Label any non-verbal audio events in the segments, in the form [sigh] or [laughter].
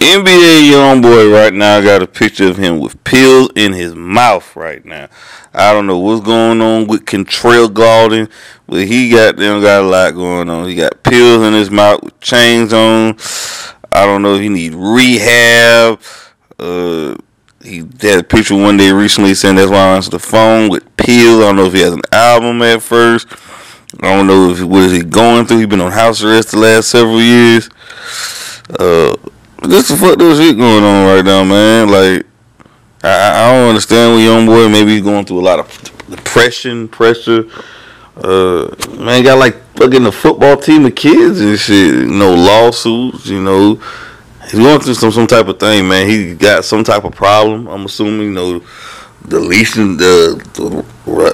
NBA young boy right now I got a picture of him with pills in his mouth right now. I don't know what's going on with Kentrell Gaulden, but he got them got a lot going on. He got pills in his mouth with chains on. I don't know if he need rehab. Uh, he had a picture one day recently saying that's why I answered the phone with pills. I don't know if he has an album at first. I don't know if what is he going through. He been on house arrest the last several years. Uh, this the fuck this shit going on right now, man. Like, I, I don't understand with young boy. Maybe he's going through a lot of depression, pressure. Uh, man, got like fucking a football team of kids and shit. You know, lawsuits. You know, he's going through some some type of thing, man. He got some type of problem. I'm assuming. You know, the leashing, the, the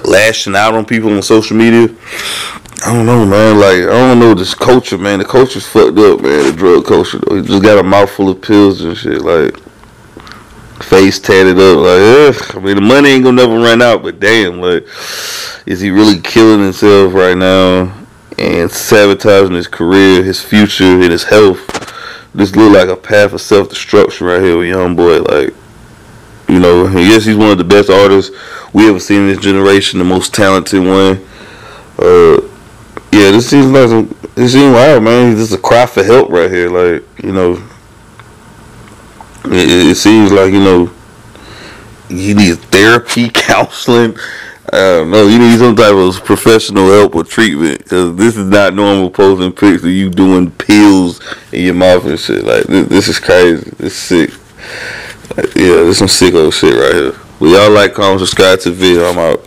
lashing out on people on social media. I don't know, man. Like I don't know this culture, man. The culture's fucked up, man. The drug culture. Though. He just got a mouthful of pills and shit. Like face tatted up. Like, ugh. I mean, the money ain't gonna never run out. But damn, like, is he really killing himself right now and sabotaging his career, his future, and his health? This look like a path of self destruction right here with young boy. Like, you know, yes, he's one of the best artists we ever seen in this generation, the most talented one. Uh, this seems like some. It seems wild, man. This is a cry for help right here. Like you know, it, it seems like you know, you need therapy, [laughs] counseling. I don't know. You need some type of professional help or treatment because this is not normal posting pics of you doing pills in your mouth and shit. Like this, this is crazy. This is sick. Like, yeah, this some sick old shit right here. We all like, comment, subscribe to the video. I'm out.